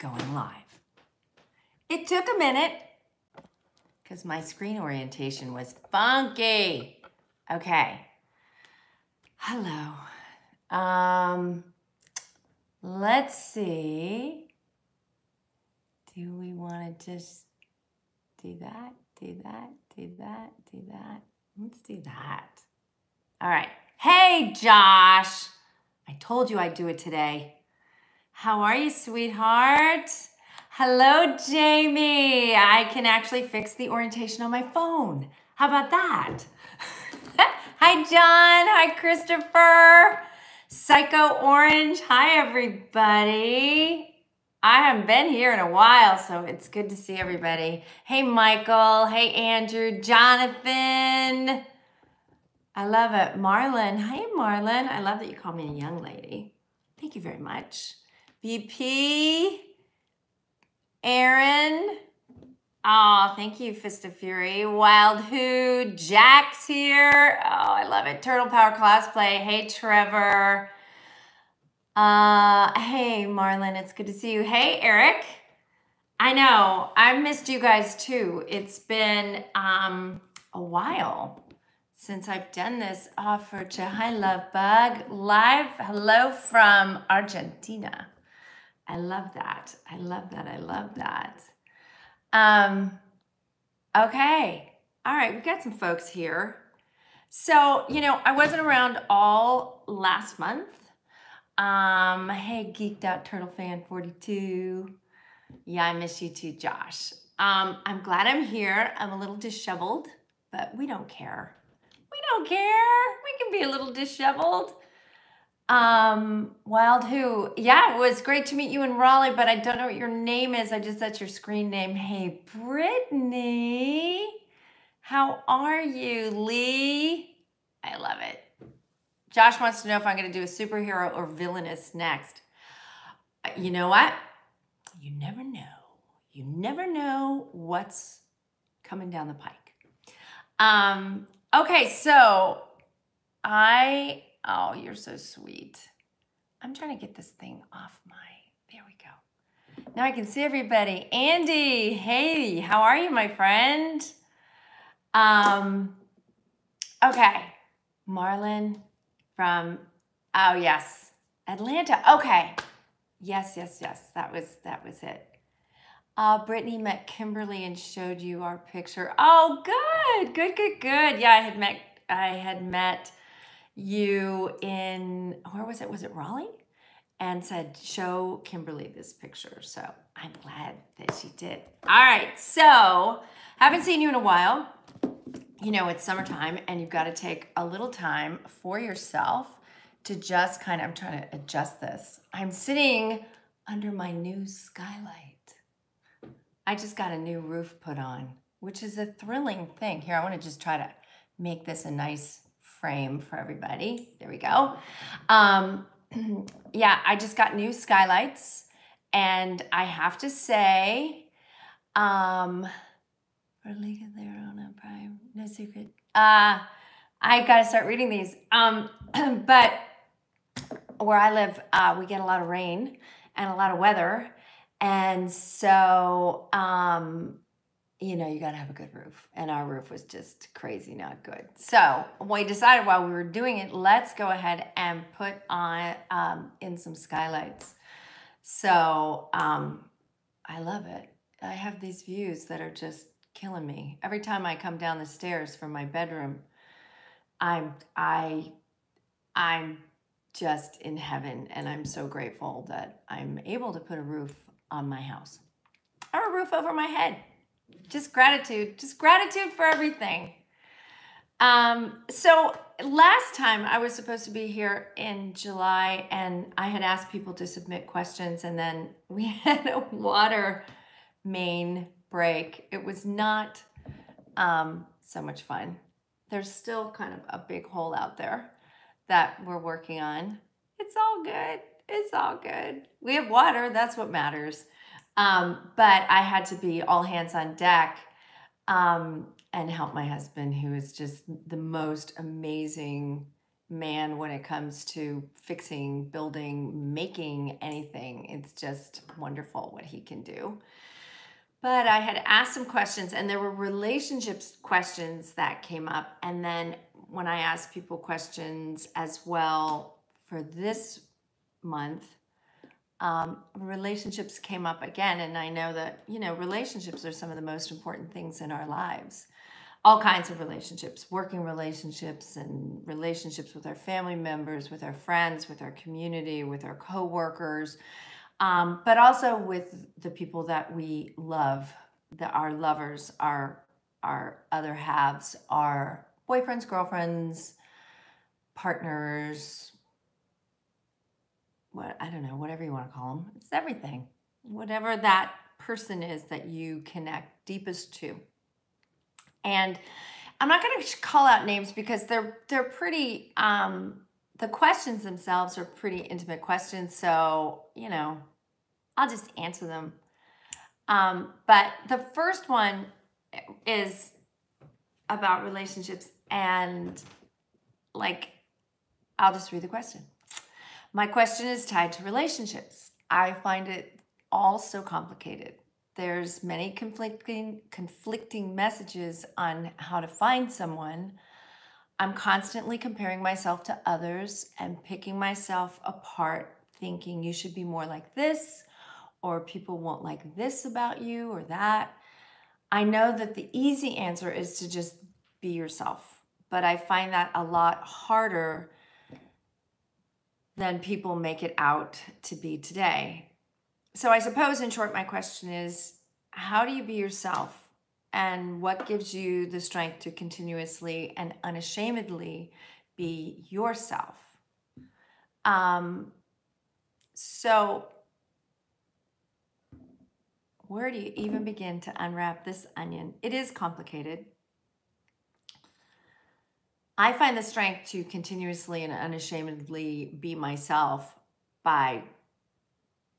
going live. It took a minute because my screen orientation was funky. Okay. Hello. Um, let's see. Do we want to just do that, do that, do that, do that? Let's do that. All right. Hey, Josh. I told you I'd do it today. How are you, sweetheart? Hello, Jamie. I can actually fix the orientation on my phone. How about that? Hi, John. Hi, Christopher. Psycho Orange. Hi, everybody. I haven't been here in a while, so it's good to see everybody. Hey, Michael. Hey, Andrew. Jonathan. I love it. Marlon. Hey, Marlon. I love that you call me a young lady. Thank you very much. BP. Aaron. Oh, thank you, Fist of Fury. Wild Who. Jack's here. Oh, I love it. Turtle Power Cosplay. Hey, Trevor. Uh, hey, Marlon. It's good to see you. Hey, Eric. I know. I've missed you guys too. It's been um, a while since I've done this offer to Hi Love Bug live. Hello from Argentina. I love that. I love that. I love that. Um, okay. All right, we've got some folks here. So, you know, I wasn't around all last month. Um, hey, Geeked Out Turtle Fan 42. Yeah, I miss you too, Josh. Um, I'm glad I'm here. I'm a little disheveled, but we don't care. We don't care. We can be a little disheveled. Um, Wild Who? Yeah, it was great to meet you in Raleigh, but I don't know what your name is. I just that's your screen name. Hey, Brittany. How are you, Lee? I love it. Josh wants to know if I'm going to do a superhero or villainous next. You know what? You never know. You never know what's coming down the pike. Um, okay, so I Oh, you're so sweet. I'm trying to get this thing off my, there we go. Now I can see everybody. Andy, hey, how are you, my friend? Um, okay, Marlon from, oh yes, Atlanta. Okay, yes, yes, yes, that was, that was it. Uh, Brittany met Kimberly and showed you our picture. Oh, good, good, good, good. Yeah, I had met, I had met you in, where was it? Was it Raleigh? And said, show Kimberly this picture. So I'm glad that she did. All right, so haven't seen you in a while. You know, it's summertime and you've got to take a little time for yourself to just kind of, I'm trying to adjust this. I'm sitting under my new skylight. I just got a new roof put on, which is a thrilling thing. Here, I want to just try to make this a nice frame for everybody. There we go. Um, yeah, I just got new skylights, and I have to say, um, for League of Their Own Prime, no secret. Uh, I got to start reading these. Um, but where I live, uh, we get a lot of rain and a lot of weather. And so um, you know, you got to have a good roof. And our roof was just crazy, not good. So we decided while we were doing it, let's go ahead and put on um, in some skylights. So um, I love it. I have these views that are just killing me. Every time I come down the stairs from my bedroom, I'm I I'm just in heaven and I'm so grateful that I'm able to put a roof on my house or a roof over my head just gratitude, just gratitude for everything. Um, so last time I was supposed to be here in July and I had asked people to submit questions and then we had a water main break. It was not um, so much fun. There's still kind of a big hole out there that we're working on. It's all good. It's all good. We have water. That's what matters. Um, but I had to be all hands on deck um, and help my husband, who is just the most amazing man when it comes to fixing, building, making anything. It's just wonderful what he can do. But I had asked some questions, and there were relationships questions that came up. And then when I asked people questions as well for this month, um, relationships came up again. And I know that, you know, relationships are some of the most important things in our lives. All kinds of relationships, working relationships and relationships with our family members, with our friends, with our community, with our coworkers, um, but also with the people that we love, that our lovers, our our other halves, our boyfriends, girlfriends, partners, what I don't know, whatever you want to call them. It's everything. Whatever that person is that you connect deepest to. And I'm not going to call out names because they're they're pretty um the questions themselves are pretty intimate questions, so, you know, I'll just answer them. Um, but the first one is about relationships and like I'll just read the question. My question is tied to relationships. I find it all so complicated. There's many conflicting conflicting messages on how to find someone. I'm constantly comparing myself to others and picking myself apart thinking you should be more like this or people won't like this about you or that. I know that the easy answer is to just be yourself, but I find that a lot harder than people make it out to be today. So I suppose, in short, my question is how do you be yourself? And what gives you the strength to continuously and unashamedly be yourself? Um, so where do you even begin to unwrap this onion? It is complicated. I find the strength to continuously and unashamedly be myself by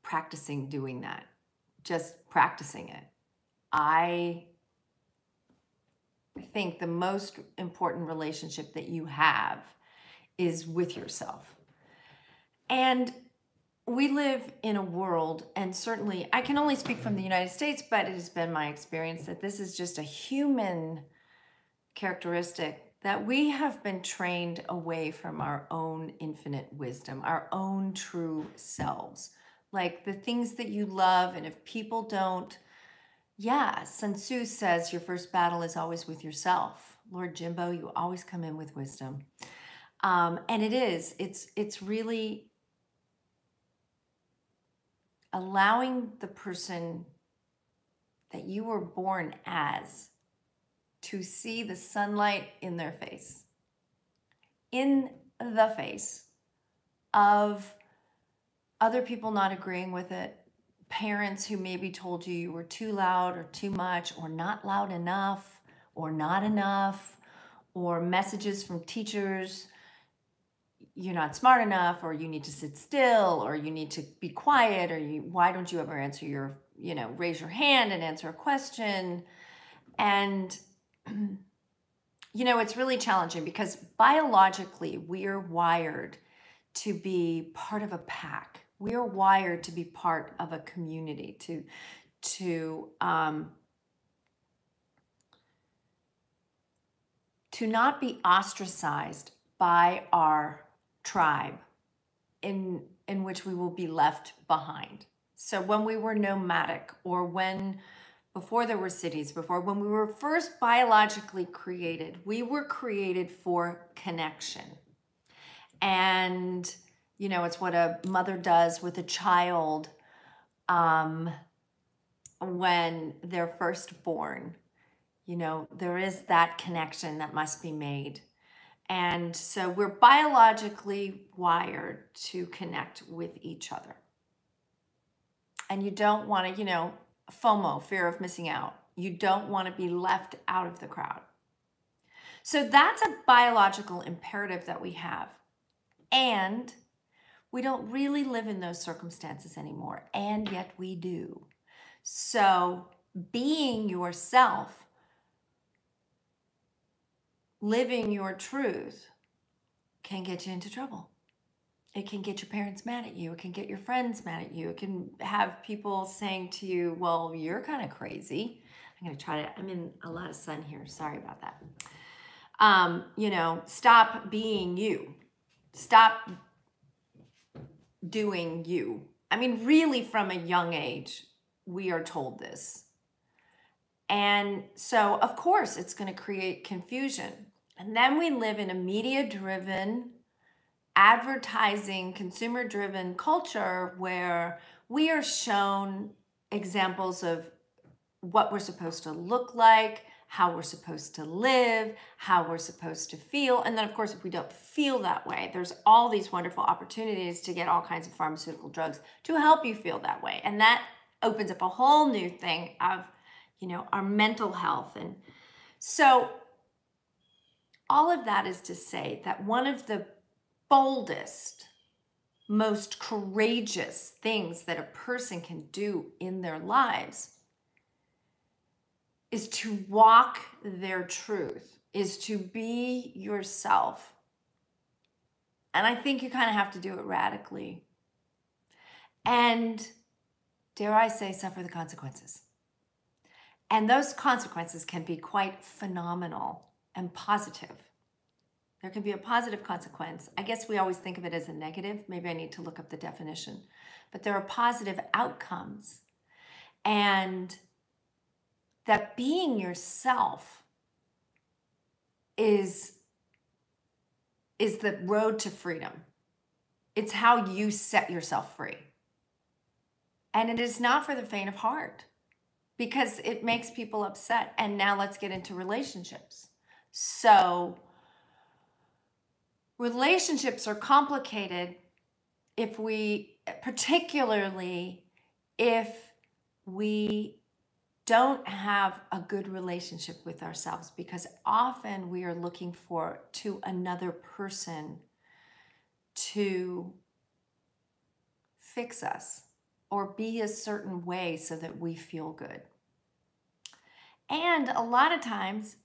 practicing doing that, just practicing it. I think the most important relationship that you have is with yourself. And we live in a world, and certainly I can only speak from the United States, but it has been my experience that this is just a human characteristic that we have been trained away from our own infinite wisdom, our own true selves. Like the things that you love, and if people don't, yeah, Sun Tzu says your first battle is always with yourself. Lord Jimbo, you always come in with wisdom. Um, and it is, it's, it's really allowing the person that you were born as to see the sunlight in their face, in the face of other people not agreeing with it, parents who maybe told you you were too loud or too much or not loud enough or not enough, or messages from teachers you're not smart enough or you need to sit still or you need to be quiet or you why don't you ever answer your you know raise your hand and answer a question? And you know it's really challenging because biologically we are wired to be part of a pack we are wired to be part of a community to to um, to not be ostracized by our tribe in in which we will be left behind. So when we were nomadic or when before there were cities, before when we were first biologically created, we were created for connection. And you know, it's what a mother does with a child um, when they're first born. You know, there is that connection that must be made. And so we're biologically wired to connect with each other. And you don't want to, you know, FOMO, fear of missing out. You don't want to be left out of the crowd. So that's a biological imperative that we have. And we don't really live in those circumstances anymore, and yet we do. So being yourself living your truth can get you into trouble. It can get your parents mad at you. It can get your friends mad at you. It can have people saying to you, Well, you're kind of crazy. I'm going to try to, I'm in a lot of sun here. Sorry about that. Um, you know, stop being you. Stop doing you. I mean, really, from a young age, we are told this. And so, of course, it's going to create confusion. And then we live in a media driven, advertising, consumer driven culture where we are shown examples of what we're supposed to look like, how we're supposed to live, how we're supposed to feel. And then, of course, if we don't feel that way, there's all these wonderful opportunities to get all kinds of pharmaceutical drugs to help you feel that way. And that opens up a whole new thing of, you know, our mental health. And so, all of that is to say that one of the boldest, most courageous things that a person can do in their lives is to walk their truth, is to be yourself. And I think you kind of have to do it radically. And dare I say, suffer the consequences. And those consequences can be quite phenomenal and positive. There can be a positive consequence. I guess we always think of it as a negative. Maybe I need to look up the definition. But there are positive outcomes. And that being yourself is is the road to freedom. It's how you set yourself free. And it is not for the faint of heart because it makes people upset. And now let's get into relationships. So, relationships are complicated if we, particularly if we don't have a good relationship with ourselves because often we are looking for to another person to fix us or be a certain way so that we feel good. And a lot of times,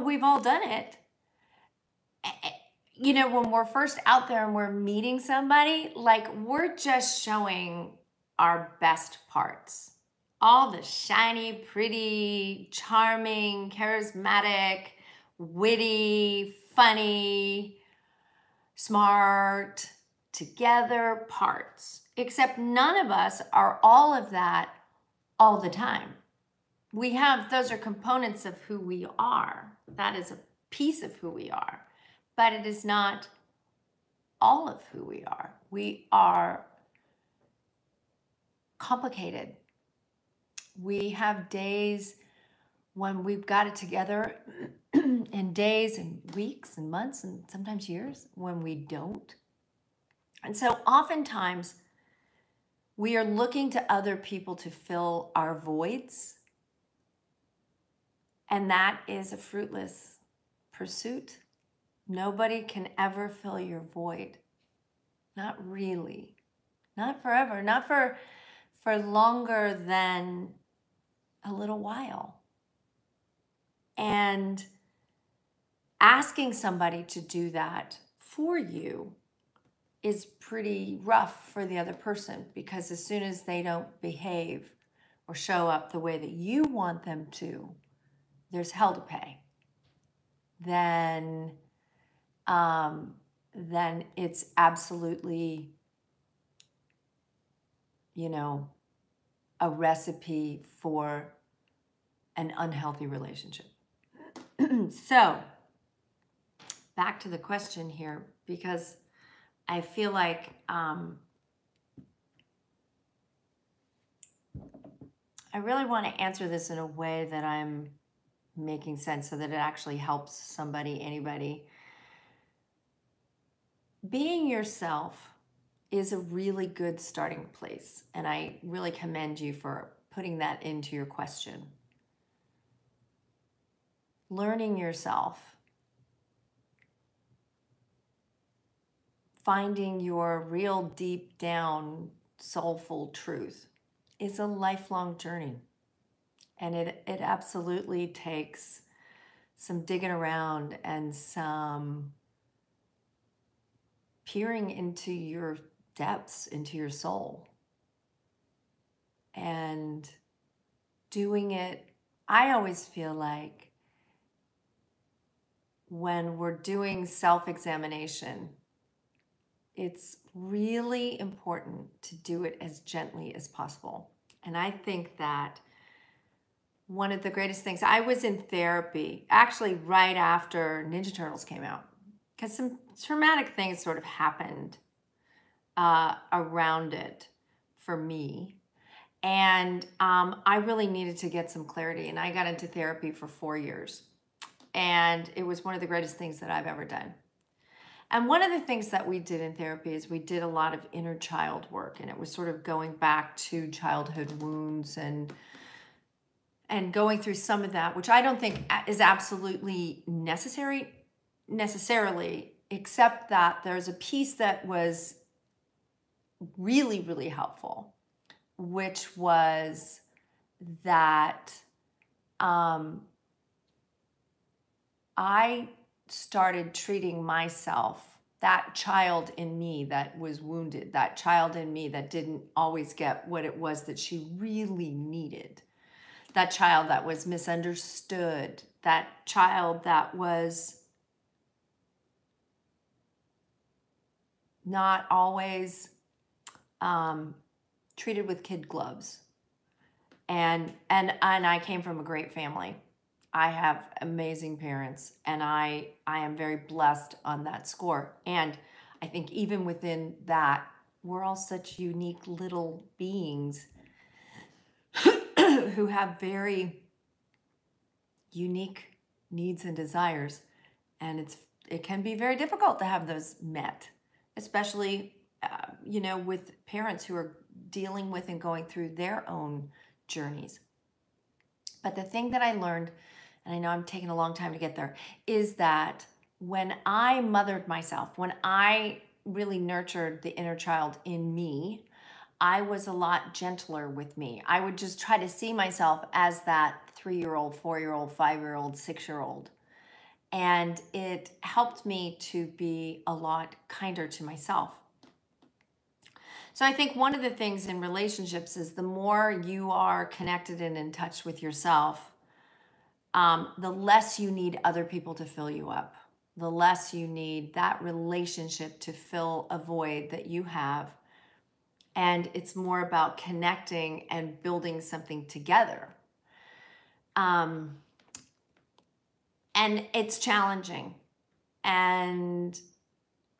we've all done it. You know, when we're first out there and we're meeting somebody, like we're just showing our best parts. All the shiny, pretty, charming, charismatic, witty, funny, smart, together parts. Except none of us are all of that all the time we have those are components of who we are. That is a piece of who we are, but it is not all of who we are. We are complicated. We have days when we've got it together, and days and weeks and months and sometimes years when we don't. And so oftentimes we are looking to other people to fill our voids and that is a fruitless pursuit. Nobody can ever fill your void. Not really. Not forever. Not for for longer than a little while. And asking somebody to do that for you is pretty rough for the other person because as soon as they don't behave or show up the way that you want them to, there's hell to pay, then um, then it's absolutely, you know, a recipe for an unhealthy relationship. so, back to the question here, because I feel like um, I really want to answer this in a way that I'm making sense so that it actually helps somebody, anybody. Being yourself is a really good starting place, and I really commend you for putting that into your question. Learning yourself, finding your real deep down soulful truth is a lifelong journey. And it, it absolutely takes some digging around and some peering into your depths, into your soul, and doing it. I always feel like when we're doing self examination, it's really important to do it as gently as possible. And I think that one of the greatest things, I was in therapy actually right after Ninja Turtles came out because some traumatic things sort of happened uh, around it for me. And um, I really needed to get some clarity. And I got into therapy for four years. And it was one of the greatest things that I've ever done. And one of the things that we did in therapy is we did a lot of inner child work. And it was sort of going back to childhood wounds and and going through some of that, which I don't think is absolutely necessary necessarily, except that there's a piece that was really, really helpful, which was that um, I started treating myself, that child in me that was wounded, that child in me that didn't always get what it was that she really needed, that child that was misunderstood, that child that was not always um, treated with kid gloves. And and and I came from a great family. I have amazing parents and I I am very blessed on that score. And I think even within that, we're all such unique little beings who have very unique needs and desires. And it's it can be very difficult to have those met, especially uh, you know, with parents who are dealing with and going through their own journeys. But the thing that I learned, and I know I'm taking a long time to get there, is that when I mothered myself, when I really nurtured the inner child in me, I was a lot gentler with me. I would just try to see myself as that three year old, four year old, five year old, six year old. And it helped me to be a lot kinder to myself. So I think one of the things in relationships is the more you are connected and in touch with yourself, um, the less you need other people to fill you up, the less you need that relationship to fill a void that you have. And it's more about connecting and building something together. Um, and it's challenging. And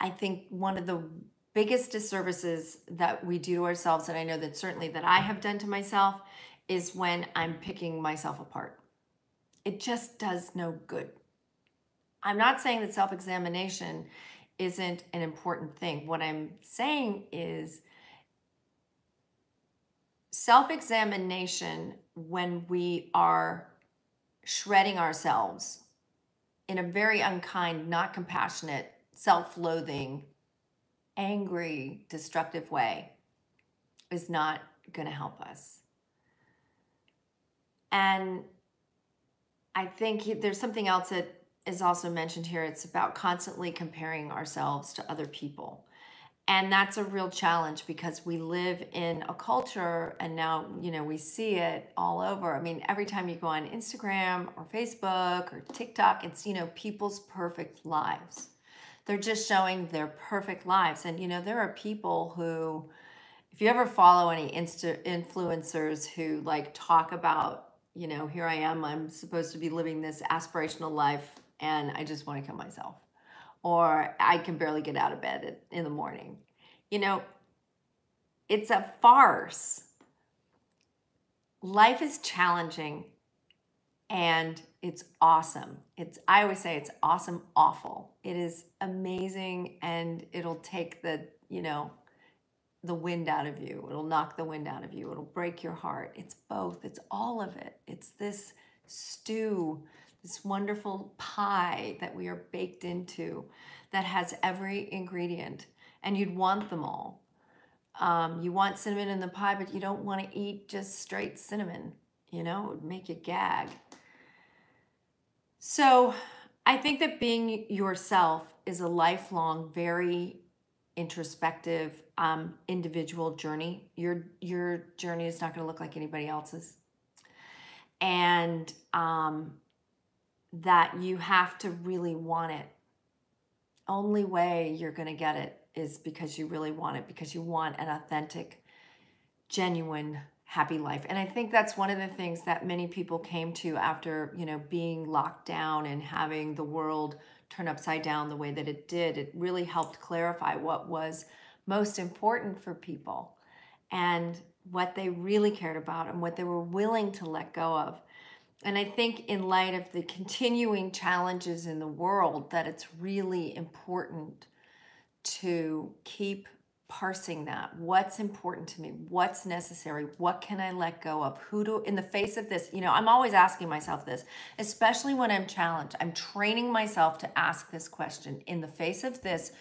I think one of the biggest disservices that we do to ourselves, and I know that certainly that I have done to myself, is when I'm picking myself apart. It just does no good. I'm not saying that self examination isn't an important thing. What I'm saying is self examination when we are shredding ourselves in a very unkind, not compassionate, self loathing angry, destructive way is not going to help us. And I think there's something else that is also mentioned here. It's about constantly comparing ourselves to other people. And that's a real challenge because we live in a culture and now, you know, we see it all over. I mean, every time you go on Instagram or Facebook or TikTok, it's, you know, people's perfect lives they're just showing their perfect lives. And you know, there are people who, if you ever follow any insta influencers who like talk about, you know, here I am, I'm supposed to be living this aspirational life and I just want to kill myself. Or I can barely get out of bed in the morning. You know, it's a farce. Life is challenging and it's awesome. It's I always say it's awesome awful. It is amazing and it'll take the, you know, the wind out of you. It'll knock the wind out of you. It'll break your heart. It's both. It's all of it. It's this stew, this wonderful pie that we are baked into that has every ingredient and you'd want them all. Um, you want cinnamon in the pie, but you don't want to eat just straight cinnamon. You know, it would make you gag. So I think that being yourself is a lifelong, very introspective um, individual journey. Your your journey is not going to look like anybody else's, and um, that you have to really want it. Only way you're going to get it is because you really want it, because you want an authentic, genuine, happy life. And I think that's one of the things that many people came to after, you know, being locked down and having the world turn upside down the way that it did. It really helped clarify what was most important for people and what they really cared about and what they were willing to let go of. And I think, in light of the continuing challenges in the world, that it's really important to keep parsing that. What's important to me? What's necessary? What can I let go of? Who do, in the face of this, you know, I'm always asking myself this, especially when I'm challenged. I'm training myself to ask this question in the face of this.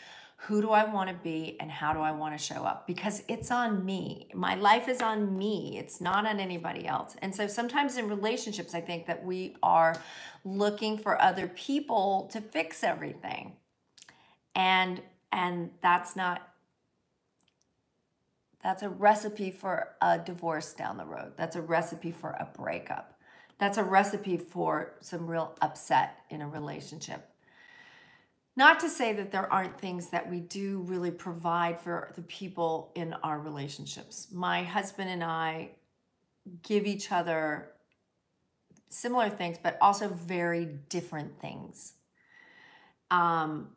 Who do I want to be and how do I want to show up? Because it's on me. My life is on me. It's not on anybody else. And so sometimes in relationships, I think that we are looking for other people to fix everything. And and that's not that's a recipe for a divorce down the road. That's a recipe for a breakup. That's a recipe for some real upset in a relationship. Not to say that there aren't things that we do really provide for the people in our relationships. My husband and I give each other similar things, but also very different things. Um,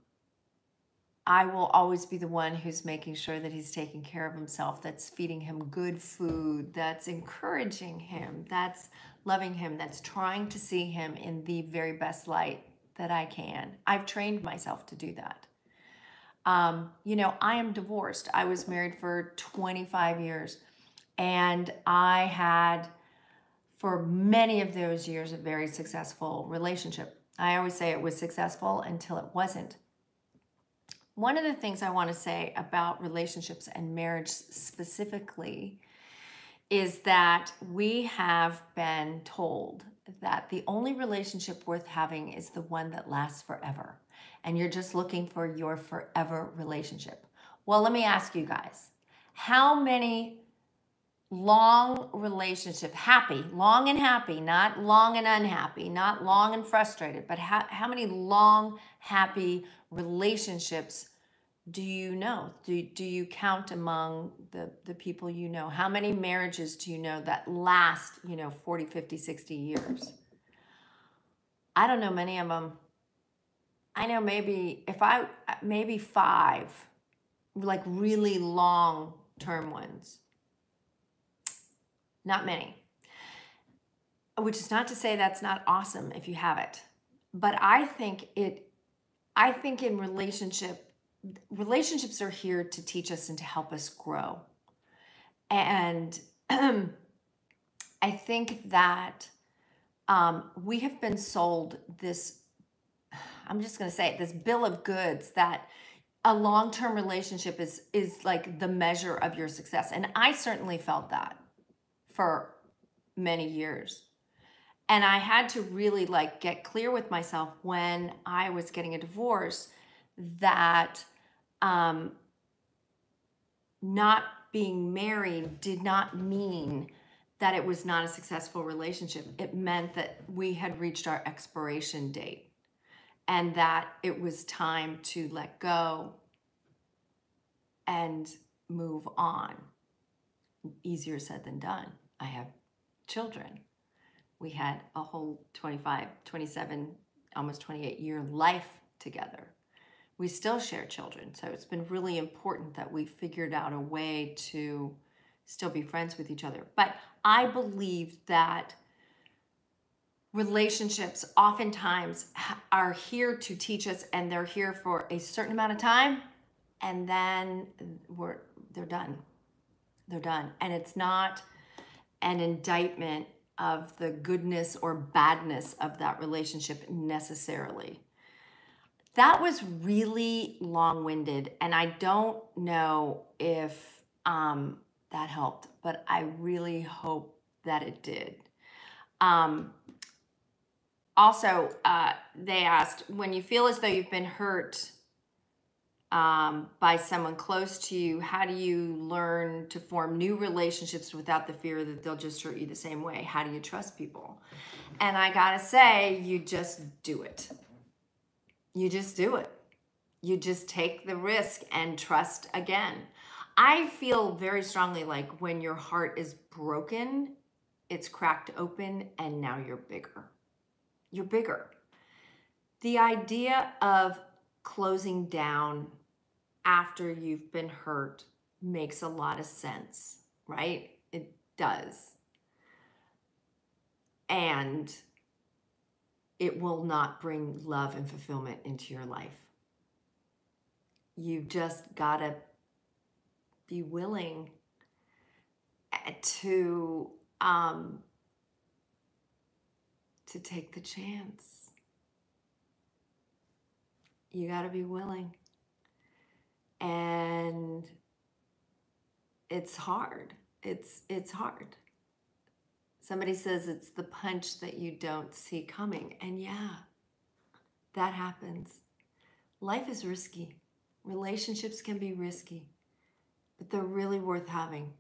I will always be the one who's making sure that he's taking care of himself, that's feeding him good food, that's encouraging him, that's loving him, that's trying to see him in the very best light that I can. I've trained myself to do that. Um, you know, I am divorced. I was married for 25 years, and I had, for many of those years, a very successful relationship. I always say it was successful until it wasn't one of the things I want to say about relationships and marriage specifically is that we have been told that the only relationship worth having is the one that lasts forever. And you're just looking for your forever relationship. Well, let me ask you guys how many long relationship happy long and happy not long and unhappy not long and frustrated but how, how many long happy relationships do you know? Do, do you count among the, the people you know? How many marriages do you know that last you know 40 50 60 years? I don't know many of them i know maybe if i maybe five like really long term ones. Not many. Which is not to say that's not awesome if you have it. But I think it I think in relationship relationships are here to teach us and to help us grow. And I think that um, we have been sold this, I'm just going to say it, this bill of goods that a long-term relationship is is like the measure of your success. And I certainly felt that for many years. And I had to really like get clear with myself when I was getting a divorce that um, not being married did not mean that it was not a successful relationship. It meant that we had reached our expiration date and that it was time to let go and move on. Easier said than done. I have children. We had a whole 25, 27, almost 28 year life together. We still share children. So it's been really important that we figured out a way to still be friends with each other. But I believe that relationships oftentimes are here to teach us and they're here for a certain amount of time and then we're they're done. They're done. And it's not an indictment of the goodness or badness of that relationship necessarily. That was really long winded, and I don't know if um, that helped, but I really hope that it did. Um, also, uh, they asked when you feel as though you've been hurt um, by someone close to you, how do you learn to form new relationships without the fear that they'll just hurt you the same way? How do you trust people? And I gotta say, you just do it. You just do it. You just take the risk and trust again. I feel very strongly like when your heart is broken, it's cracked open, and now you're bigger. You're bigger. The idea of closing down after you've been hurt makes a lot of sense, right? It does. And it will not bring love and fulfillment into your life. You've just got to be willing eh, to um, to take the chance. You got to be willing. And it's hard. It's it's hard. Somebody says it's the punch that you don't see coming. And yeah, that happens. Life is risky. Relationships can be risky, but they're really worth having.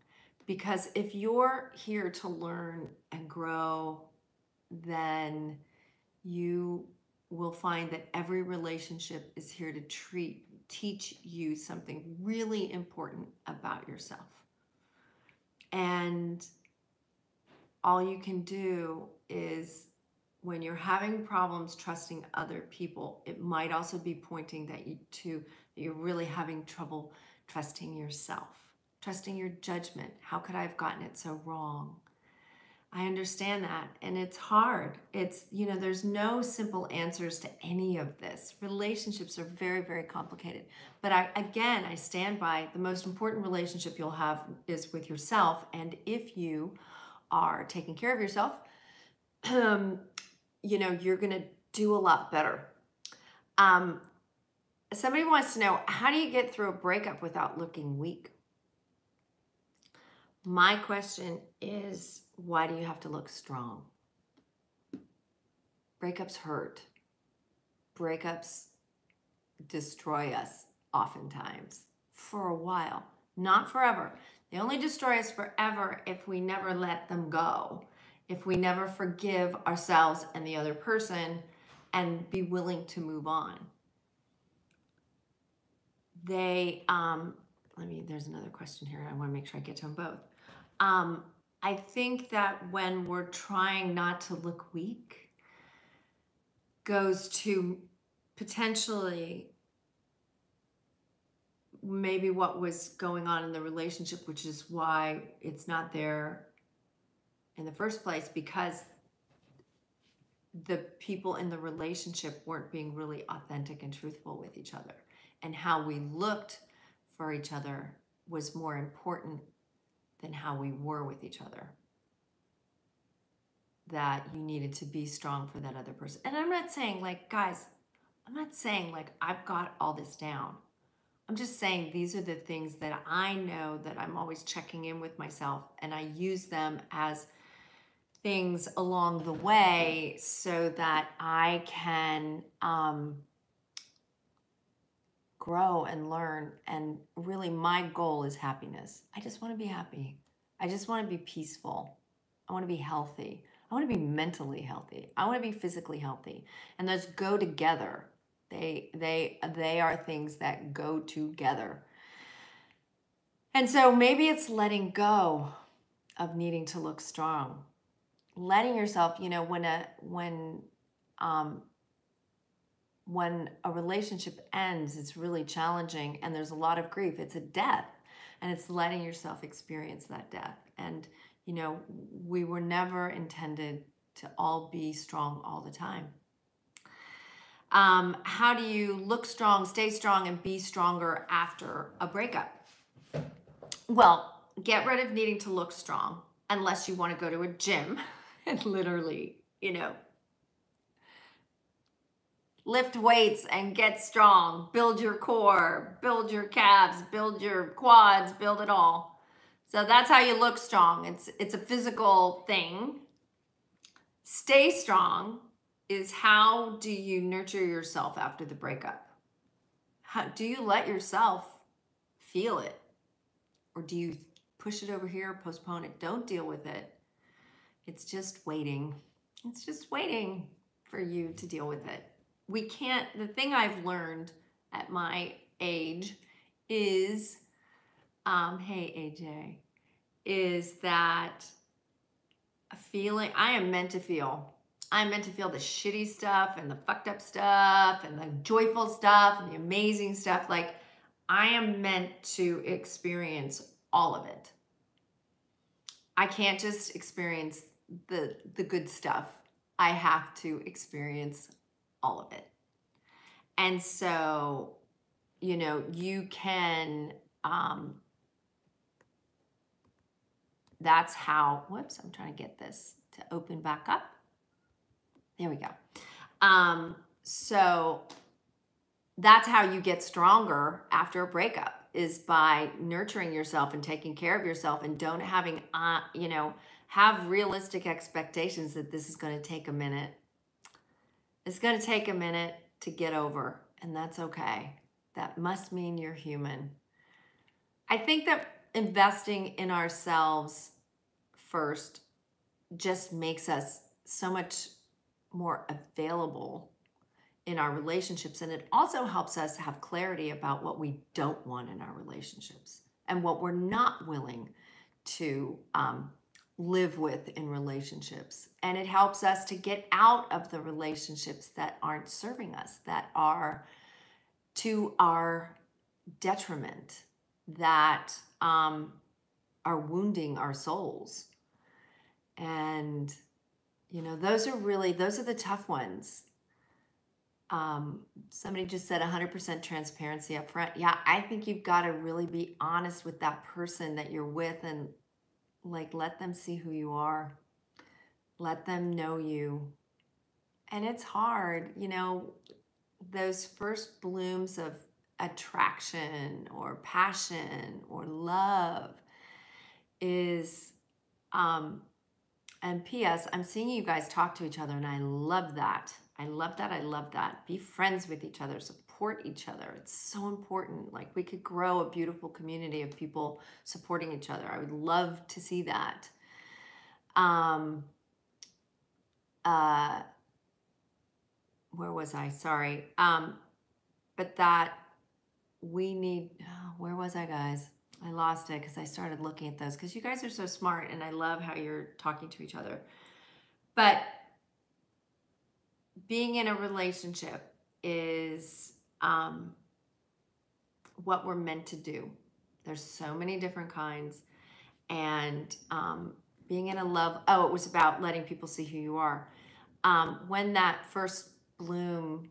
Because if you're here to learn and grow, then you will find that every relationship is here to treat teach you something really important about yourself. And all you can do is when you're having problems trusting other people, it might also be pointing that you to that you're really having trouble trusting yourself, trusting your judgment. How could I have gotten it so wrong? I understand that. And it's hard. It's, you know, there's no simple answers to any of this. Relationships are very, very complicated. But I, again, I stand by the most important relationship you'll have is with yourself. And if you are taking care of yourself, um, you know, you're going to do a lot better. Um, somebody wants to know how do you get through a breakup without looking weak? My question is why do you have to look strong? Breakups hurt. Breakups destroy us oftentimes for a while, not forever. They only destroy us forever if we never let them go, if we never forgive ourselves and the other person and be willing to move on. They, um, let me, there's another question here. I want to make sure I get to them both. Um, I think that when we're trying not to look weak, goes to potentially maybe what was going on in the relationship, which is why it's not there in the first place because the people in the relationship weren't being really authentic and truthful with each other. And how we looked for each other was more important than how we were with each other. That you needed to be strong for that other person. And I'm not saying, like, guys, I'm not saying, like, I've got all this down. I'm just saying these are the things that I know that I'm always checking in with myself, and I use them as things along the way so that I can um, grow and learn. And really, my goal is happiness. I just want to be happy. I just want to be peaceful. I want to be healthy. I want to be mentally healthy. I want to be physically healthy. And those go together. They they they are things that go together. And so maybe it's letting go of needing to look strong. Letting yourself, you know, when a when um when a relationship ends, it's really challenging and there's a lot of grief. It's a death and it's letting yourself experience that death. And, you know, we were never intended to all be strong all the time. Um, how do you look strong, stay strong, and be stronger after a breakup? Well, get rid of needing to look strong unless you want to go to a gym and literally, you know, lift weights and get strong, build your core, build your calves, build your quads, build it all. So that's how you look strong. It's it's a physical thing. Stay strong is how do you nurture yourself after the breakup? how do you let yourself feel it? Or do you push it over here, postpone it, don't deal with it? It's just waiting. It's just waiting for you to deal with it. We can't, the thing I've learned at my age is, um, hey, AJ, is that a feeling, I am meant to feel. I'm meant to feel the shitty stuff and the fucked up stuff and the joyful stuff and the amazing stuff. Like, I am meant to experience all of it. I can't just experience the the good stuff. I have to experience all of it. And so, you know, you can um that's how whoops, I'm trying to get this to open back up. There we go. Um so that's how you get stronger after a breakup is by nurturing yourself and taking care of yourself and don't having uh, you know have realistic expectations that this is going to take a minute. It's going to take a minute to get over and that's okay. That must mean you're human. I think that investing in ourselves first just makes us so much more available in our relationships. And it also helps us have clarity about what we don't want in our relationships and what we're not willing to um, live with in relationships. And it helps us to get out of the relationships that aren't serving us, that are to our detriment, that um, are wounding our souls. And, you know, those are really, those are the tough ones um, somebody just said 100% transparency up front. Yeah, I think you've got to really be honest with that person that you're with and like let them see who you are. Let them know you. And it's hard, you know, those first blooms of attraction or passion or love is um and ps i'm seeing you guys talk to each other and i love that I love that. I love that. Be friends with each other, support each other. It's so important. Like we could grow a beautiful community of people supporting each other. I would love to see that. Um, uh, where was I? Sorry. Um, but that we need, where was I, guys? I lost it because I started looking at those because you guys are so smart and I love how you're talking to each other. But being in a relationship is um, what we're meant to do. There's so many different kinds. And um, being in a love, oh, it was about letting people see who you are. Um, when that first bloom,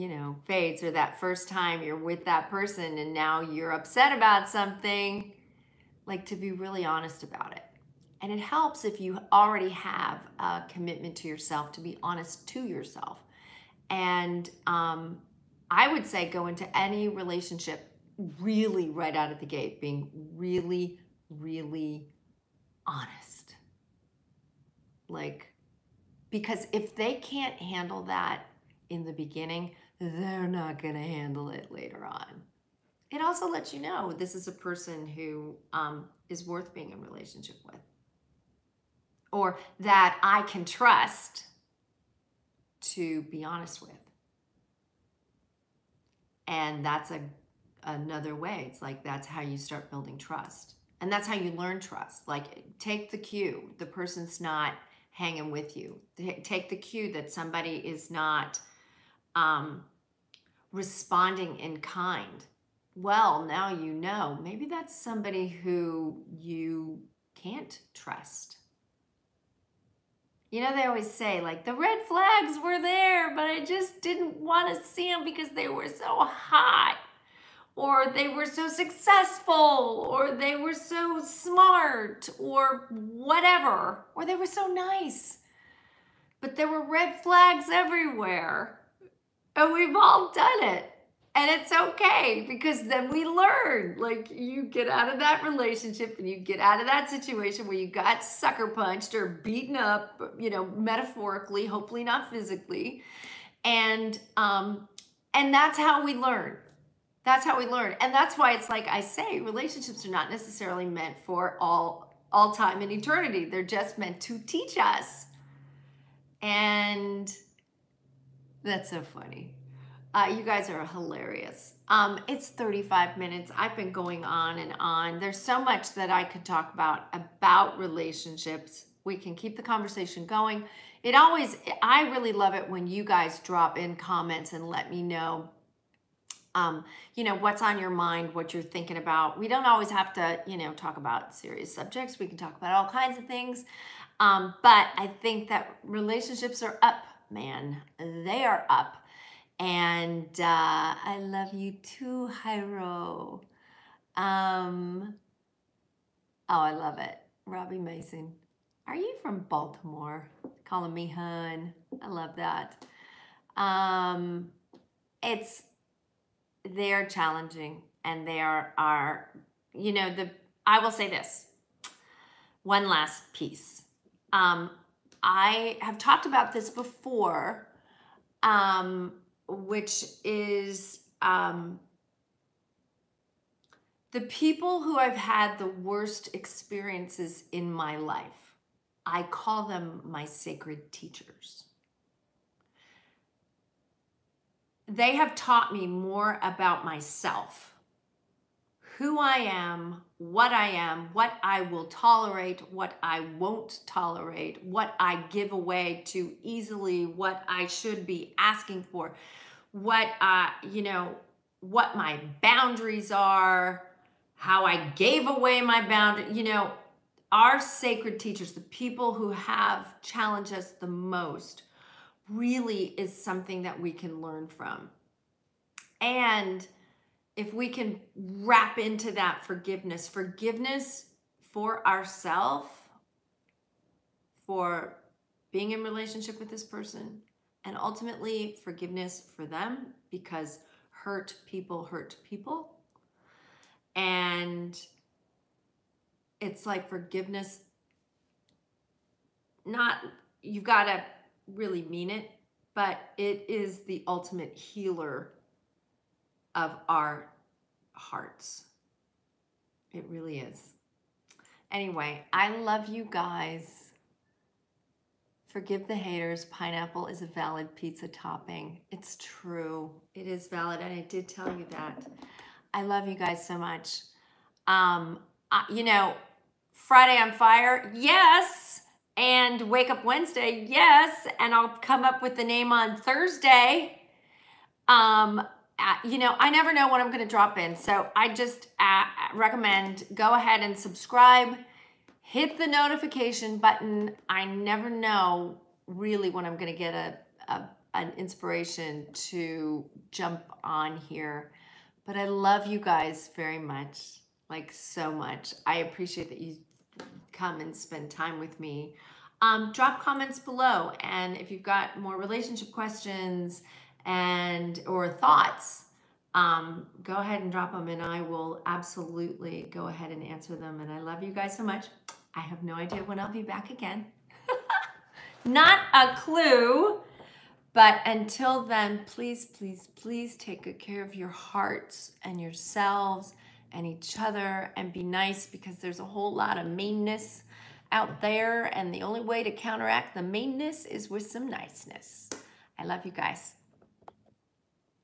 you know, fades, or that first time you're with that person and now you're upset about something, like to be really honest about it and it helps if you already have a commitment to yourself to be honest to yourself. And um, I would say go into any relationship really right out of the gate, being really, really honest. Like, because if they can't handle that in the beginning, they're not going to handle it later on. It also lets you know this is a person who um, is worth being in relationship with or that I can trust to be honest with. And that's a another way. It's like that's how you start building trust. And that's how you learn trust. Like take the cue. The person's not hanging with you. Take the cue that somebody is not um, responding in kind. Well, now you know. Maybe that's somebody who you can't trust. You know, they always say, like, the red flags were there, but I just didn't want to see them because they were so hot, or they were so successful, or they were so smart, or whatever, or they were so nice. But there were red flags everywhere, and we've all done it. And it's okay because then we learn. Like you get out of that relationship and you get out of that situation where you got sucker punched or beaten up, you know, metaphorically, hopefully not physically. And um and that's how we learn. That's how we learn. And that's why it's like I say, relationships are not necessarily meant for all all time and eternity. They're just meant to teach us. And that's so funny. Uh, you guys are hilarious. Um, it's 35 minutes. I've been going on and on. There's so much that I could talk about about relationships. We can keep the conversation going. It always, I really love it when you guys drop in comments and let me know, um, you know, what's on your mind, what you're thinking about. We don't always have to, you know, talk about serious subjects. We can talk about all kinds of things. Um, but I think that relationships are up, man. They are up. And uh, I love you too, Hyro. Um, oh, I love it. Robbie Mason. Are you from Baltimore? Calling me hun. I love that. Um, it's they're challenging and they are are you know the I will say this. One last piece. Um, I have talked about this before. Um, which is um, the people who I've had the worst experiences in my life. I call them my sacred teachers. They have taught me more about myself, who I am, what I am, what I will tolerate, what I won't tolerate, what I give away too easily, what I should be asking for what uh, you know, what my boundaries are, how I gave away my boundary, you know, our sacred teachers, the people who have challenged us the most, really is something that we can learn from. And if we can wrap into that forgiveness, forgiveness for ourselves, for being in relationship with this person, and ultimately forgiveness for them because hurt people hurt people. And it's like forgiveness, not, you've got to really mean it, but it is the ultimate healer of our hearts. It really is. Anyway, I love you guys. Forgive the haters. Pineapple is a valid pizza topping. It's true. It is valid, and I did tell you that. I love you guys so much. Um, you know, Friday on Fire, yes. And Wake Up Wednesday, yes. And I'll come up with the name on Thursday. Um, you know, I never know what I'm going to drop in. So I just uh, recommend go ahead and subscribe hit the notification button. I never know really when I'm going to get a, a, an inspiration to jump on here. But I love you guys very much, like so much. I appreciate that you come and spend time with me. Um, drop comments below, and if you've got more relationship questions and or thoughts, um, go ahead and drop them, and I will absolutely go ahead and answer them. And I love you guys so much. I have no idea when I'll be back again. Not a clue. But until then, please, please, please take good care of your hearts and yourselves and each other and be nice because there's a whole lot of meanness out there. And the only way to counteract the meanness is with some niceness. I love you guys.